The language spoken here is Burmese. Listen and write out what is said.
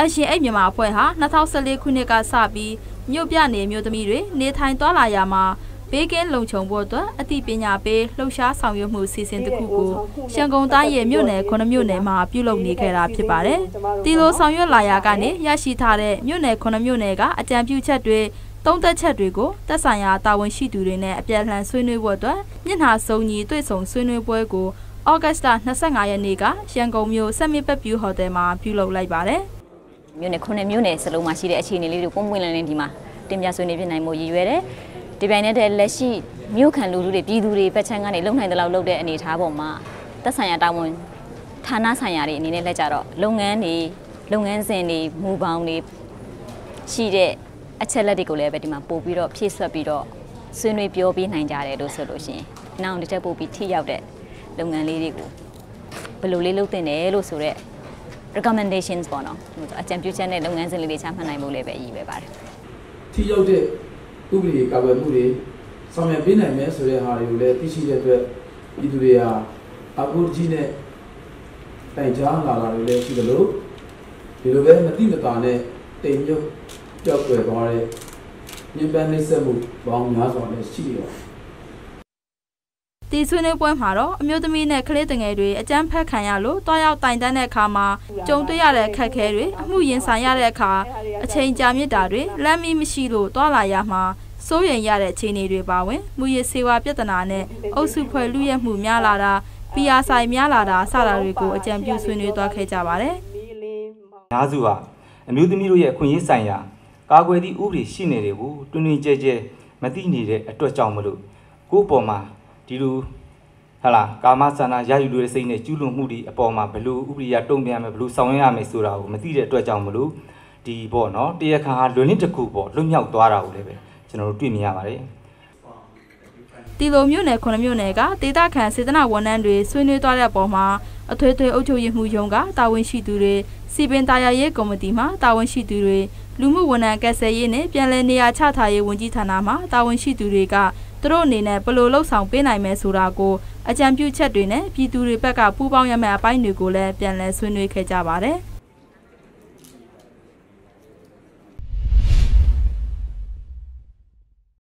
အရှင်အိတ်မြန်မာအဖွဲ့ဟာ2014ခုနှစ်ကစပြီးမြို့ပြနေမြို့သမီးတွေနေထိုင်သွားလာရမှာဘေးကင်းလုံခြုံဖို့အတွက်အသိပညာပေးလှုပ်ရှားဆောင်ရွက်မှုစီစဉ်တစ်ခုကိုရှန်ကုန်တိုင်းရဲ့မြို့နယ်ခုနှစ်မြို့နယ်မှာပြုလုပ်နေခဲ့တာဖြစ်ပါတယ်။ဒီလိုဆောင်ရွက်လာရာကနေရရှိထားတဲ့မြို့နယ်ခုနှစ်မြို့နယ်ကအကြံပြုချက်တွေသုံးသက်ချက်တွေကိုတက်ဆိုင်ရာတာဝန်ရှိသူတွေနဲ့အပြန်အလှန်ဆွေးနွေးဖို့အတွက်မျက်နှာစုံညီတွေ့ဆုံဆွေးနွေးပွဲကိုဩဂတ်စ်လ25ရက်နေ့ကရန်ကုန်မြို့စက်မြစ်ပက်ပြူဟိုတယ်မှာပြုလုပ်လိုက်ပါတယ်။ မြို့နယ်ခုနှစ်မြို့နယ်စလုံးမှာရှိတဲ့အခြေအနေလေးတွေကိုပုံပွင့်လင်းလင်းဒီမှာတင်ပြဆွေးနွေးပြနိုင်မှုရည်ရွယ်တယ်။ဒီပိုင်းနဲ့လက်ရှိမြို့ခံလူထုတွေပြည်သူတွေပတ်ချမ်းကနေလုံနိုင်တဲ့လောက်လုပ်တဲ့အနေအထားပေါ်မှာသက်ဆိုင်ရာတာဝန်ဌာနဆိုင်ရာတွေအနေနဲ့လက်ကြတော့လုပ်ငန်းတွေလုပ်ငန်းစဉ်တွေမူပေါင်းတွေရှိတဲ့အချက်လက်တွေကိုလည်းပဲဒီမှာပို့ပြီးတော့ဖြည့်ဆွက်ပြီးတော့ဆွေးနွေးပြောပြနိုင်ကြတယ်လို့ဆိုလို့ရှိရင်နောက်တစ်ချက်ပို့ပြီးထိရောက်တဲ့လုပ်ငန်းလေးတွေကိုဘယ်လိုလေးလုပ်တင်တယ်လို့ဆိုတော့ recommendations ပေါ့နော်အကြံပြုချက်နဲ့လုပ်ငန်းစဉ်လေးတွေချမှတ်နိုင်ဖို့လည်းပဲရည်ပဲပါတယ်ထိရောက်တဲ့ဥပဒေကာကွယ်မှုတွေဆောင်ရွက်ပေးနိုင်မယ်ဆိုတဲ့ဟာတွေကိုလည်းသိရှိတဲ့အတွက်ပြည်သူတွေဟာအကူကြီးနဲ့တိုင်ကြားလာတာတွေလည်းရှိသလိုဒီလိုပဲမတိမတာနဲ့တိမ်မြုပ်ကြောက်ွယ်သွားတဲ့ညင်ပန်းနှိမ့်ဆက်မှုပေါင်းများစွာလည်းရှိတယ် တီဆွေးနွေးပွဲမှာတော့အမျိုးသမီးနဲ့ကလေးငယ်တွေအကြမ်းဖက်ခံရလို့တွားရောက်တိုင်တန်းတဲ့အခါမှာကြုံတွေ့ရတဲ့အခက်အခဲတွေအမှုရင်ဆိုင်ရတဲ့အခါအချိန်ကြာမြင့်တာတွေလမ်းမီးမရှိလို့တွားလာရမှာစိုးရိမ်ရတဲ့အခြေအနေတွေပါဝင်မူရစေဝါပြဿနာနဲ့အုပ်စုဖွဲ့လူရဲမှုများလာတာပီယာဆိုင်များလာတာစတာတွေကိုအကြံပြုဆွေးနွေးသွားခဲ့ကြပါတယ်။များစုဟာအမျိုးသမီးတို့ရဲ့အခွင့်အရေးဆိုင်ရာကာကွယ်သည့်ဥပဒေရှိနေတွေကိုတွင်တွင်ကြဲကြဲမသိနေတဲ့အတွက်ကြောင့်မလို့ကိုယ့်ပေါ်မှာ ဒီလိုဟာလာကာမဆန္ဒရယူလို့စိတ်နဲ့ကျူးလွန်မှုတွေအပေါ်မှာဘလို့ဥပဒေရတုံ့ပြန်မယ်ဘလို့ဆောင်ရွက်ရမယ်ဆိုတာကိုမသိတဲ့အတွက်ကြောင့်မလို့ဒီပေါ့နော်တရားခံဟာလွန်နည်းတစ်ခုပေါ့လွတ်မြောက်သွားတာကိုလည်းပဲကျွန်တော်တို့တွေ့မြင်ရပါတယ်တီလိုမြို့နယ်ခုနှစ်မြို့နယ်ကဒေသခံစေတနာဝန်ထမ်းတွေဆွေးနွေးသွားတဲ့အပေါ်မှာအထွေထွေအုပ်ချုပ်ရေးမှူးရုံးကတာဝန်ရှိသူတွေစီပင်တာယာရေးကော်မတီမှတာဝန်ရှိသူတွေလူမှုဝန်ထမ်းကက်ဆယ်ရေးနဲ့ပြည်내နေရာချထားရေးဝန်ကြီးဌာနမှတာဝန်ရှိသူတွေက သူတို့အနေနဲ့ဘယ်လိုလှုပ်ဆောင်ပေးနိုင်မယ်ဆိုတာကိုအကြံပြုချက်တွေနဲ့ပြည်သူတွေဘက်ကပူးပေါင်းရမယ့်အပိုင်းတွေကိုလည်းပြန်လည်ဆွေးနွေးခဲ့ကြပါတယ်။